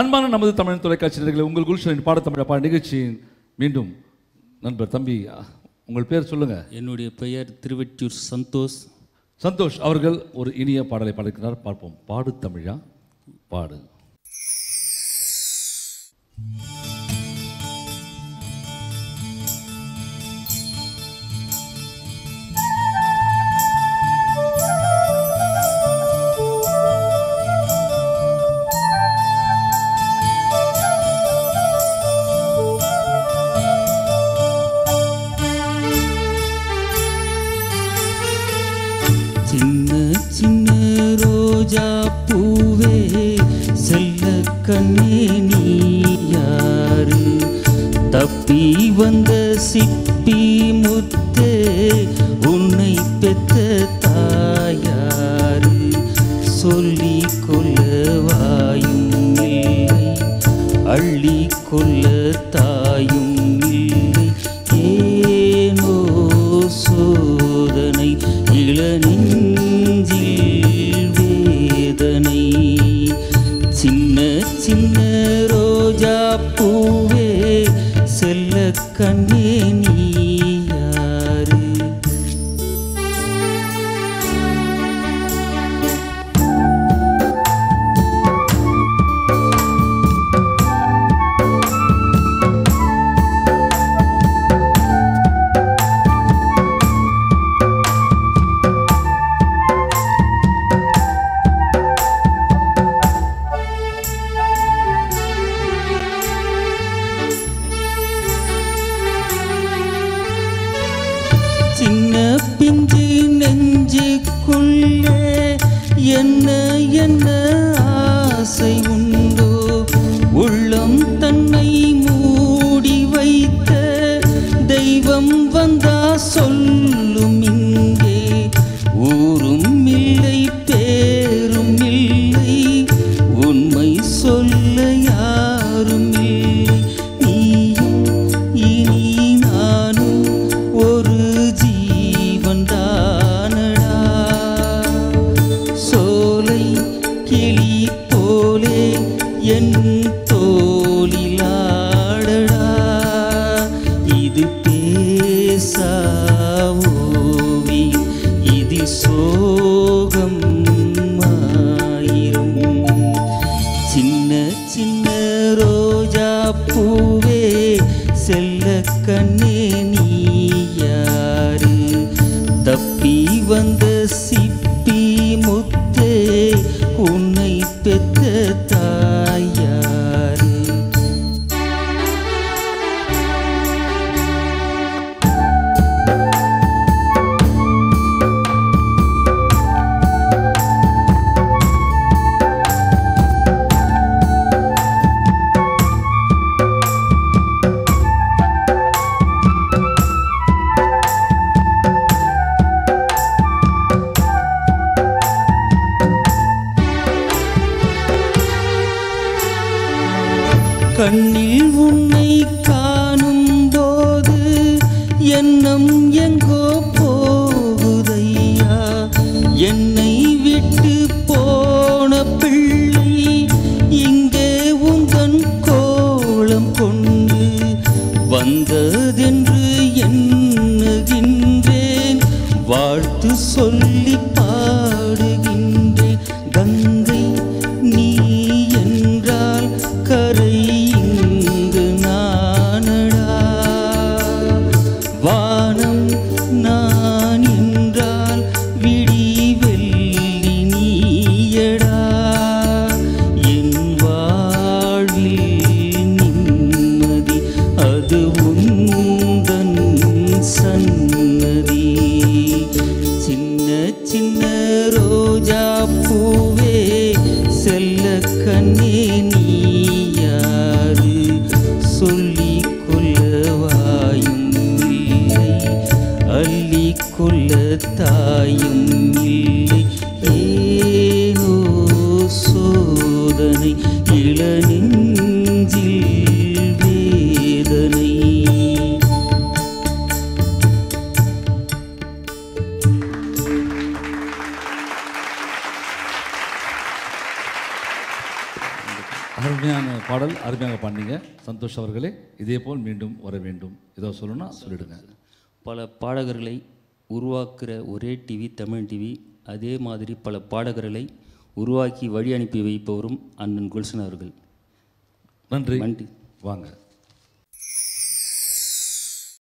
அன்பான நமது தமிழ் தொலைக்காட்சி நேயர்களே உங்கள் குல்ஷனின் பாடத்தமிழ பாட நிகழ்ச்சியின் மீண்டும் நண்பர் தம்பி உங்கள் பேர் சொல்லுங்க. என்னுடைய பெயர் திருவெட்டியூர் சந்தோஷ். சந்தோஷ் அவர்கள் ஒரு இனிய பாடலை பாடுகிறார் பார்ப்போம். பாடு தமிழா? பாடு. செல்ல கண்ணே நீ யாரு? தப்பி வந்த சிப்பி முத்தே உன்னை பெற்ற சின்ன ரோஜா பூவே செல்ல கண்ணே வந்தா ஓவி இது சோகம் ஆயிரம். சின்ன சின்ன ரோஜா பூவே செல்ல கண்ணே கண்ணில் உன்னை காணும் போது எண்ணம் எங்கோ போகுதையா? என்னை விட்டு போன பிள்ளை இங்கே உந்தன் கோலம் கொண்டு வந்ததென்று எண்ணுகின்றேன். வாழ்த்து சொல்லி கண்ணே நீ யாரு? சொல்லி அருமையான பாடல் அருமையாக பாடினீங்க. சந்தோஷ் அவர்களே இதே போல் மீண்டும் வர வேண்டும். ஏதோ சொல்லணும்னா சொல்லிடுங்க. பல பாடகர்களை உருவாக்குற ஒரே டிவி தமிழ் டிவி அதே மாதிரி பல பாடகர்களை உருவாக்கி வழி அனுப்பி வைப்பவரும் அண்ணன் குல்சன் அவர்கள். நன்றி. நன்றி. வாங்க.